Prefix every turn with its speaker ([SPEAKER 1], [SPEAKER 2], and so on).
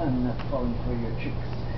[SPEAKER 1] and uh, that's falling for your cheeks.